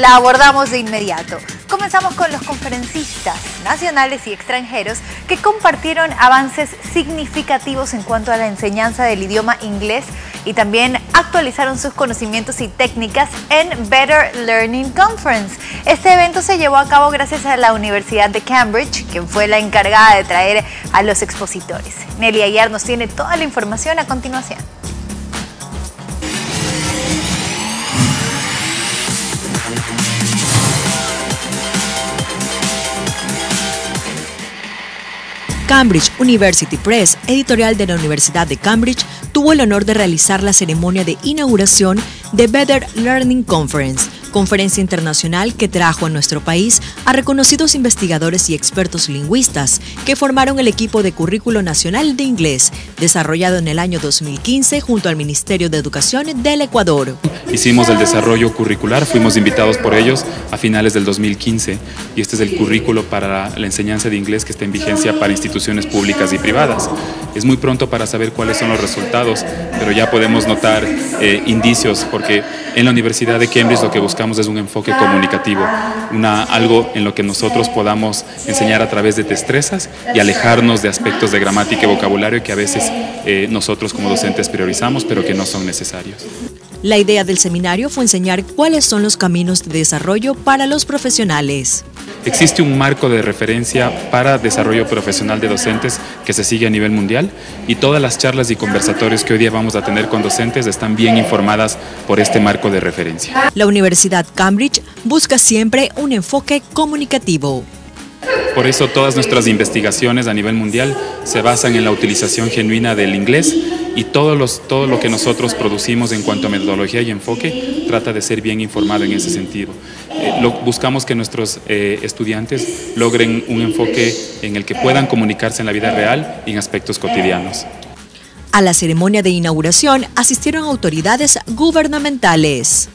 la abordamos de inmediato. Comenzamos con los conferencistas nacionales y extranjeros que compartieron avances significativos en cuanto a la enseñanza del idioma inglés y también actualizaron sus conocimientos y técnicas en Better Learning Conference. Este evento se llevó a cabo gracias a la Universidad de Cambridge, quien fue la encargada de traer a los expositores. Nelly Ayer nos tiene toda la información a continuación. Cambridge University Press, editorial de la Universidad de Cambridge, tuvo el honor de realizar la ceremonia de inauguración de Better Learning Conference, conferencia internacional que trajo a nuestro país a reconocidos investigadores y expertos lingüistas que formaron el equipo de Currículo Nacional de Inglés, desarrollado en el año 2015 junto al Ministerio de Educación del Ecuador. Hicimos el desarrollo curricular, fuimos invitados por ellos a finales del 2015 y este es el currículo para la enseñanza de inglés que está en vigencia para instituciones públicas y privadas. Es muy pronto para saber cuáles son los resultados, pero ya podemos notar eh, indicios porque en la Universidad de Cambridge lo que buscamos es un enfoque comunicativo, algo en lo que nosotros podamos enseñar a través de destrezas y alejarnos de aspectos de gramática y vocabulario que a veces eh, nosotros como docentes priorizamos, pero que no son necesarios. La idea del seminario fue enseñar cuáles son los caminos de desarrollo para los profesionales. Existe un marco de referencia para desarrollo profesional de docentes que se sigue a nivel mundial y todas las charlas y conversatorios que hoy día vamos a tener con docentes están bien informadas por este marco de referencia. La Universidad Cambridge busca siempre un enfoque comunicativo. Por eso todas nuestras investigaciones a nivel mundial se basan en la utilización genuina del inglés y todo, los, todo lo que nosotros producimos en cuanto a metodología y enfoque trata de ser bien informado en ese sentido. Eh, lo, buscamos que nuestros eh, estudiantes logren un enfoque en el que puedan comunicarse en la vida real y en aspectos cotidianos. A la ceremonia de inauguración asistieron autoridades gubernamentales.